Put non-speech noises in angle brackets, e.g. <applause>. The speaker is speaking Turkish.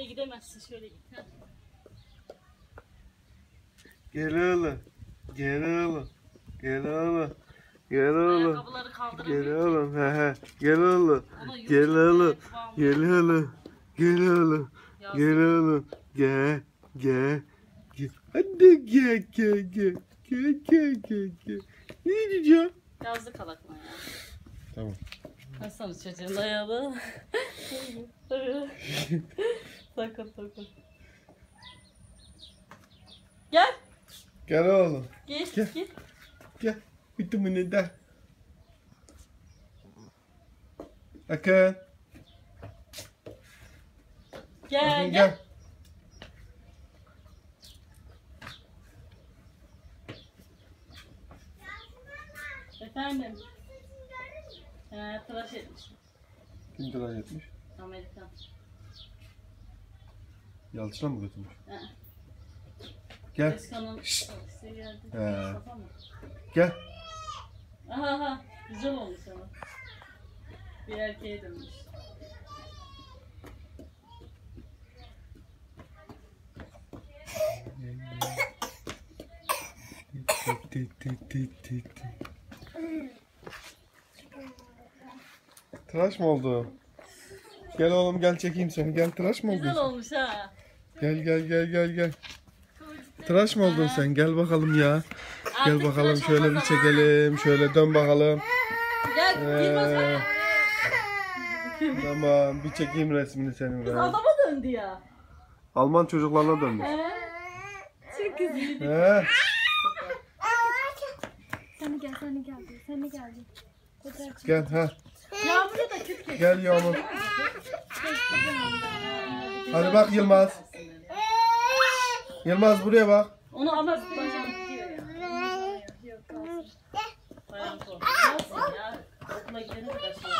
Oraya gidemezsin şöyle git. Ha. Gel oğlum. Gel oğlum. Gel oğlum. Gel oğlum. Gel oğlum. He he. Gel oğlum. Gel oğlum. Gel oğlum. Gel oğlum. Gel oğlum. Gel. Gel. Gel. Hadi gel gel gel. Gel gel gel gel. Ne diyeceğim? Yazdı kalakma ya. Tamam. Nasıl çocuğun ayağı? <laughs> takıl takıl. Gel. Gel oğlum. Git Gel. git. Gel. Bitti mi ne de? Akın. Gel Akın gel. gel. Efendim. He, tıraş etmiş. Kim tıraş etmiş? Amerikan. Yalçın'a mı götürmüş? He. Gel. Eskan'ın Şşt. ofisi geldi. He. Mı? Gel. Aha aha. Güzel olmuş ama. Bir erkeğe dönmüş. Tıraş mı oldu? Gel oğlum gel çekeyim seni. Gel tıraş mı Güzel oldun? olmuş ha. Gel gel gel gel gel. Tıraş mı oldun sen? Gel bakalım ya. Gel bakalım şöyle bir çekelim. Şöyle dön bakalım. Gel. Ee, tamam bir çekeyim resmini senin. Kız be. adama döndü ya. Alman çocuklarına dönmüş. He. Çok güzel. He. Seni gel, seni geldi. Fotoğraf çek. Gel ha. Yağmur'u da küt küt. Gel Yağmur. Hadi bak Yılmaz. Yılmaz buraya bak. Onu ama bacağım gidiyor ya. Yok, kalsın. Bayan korkuyor. Olsun ya. Okula gidene kadar şey.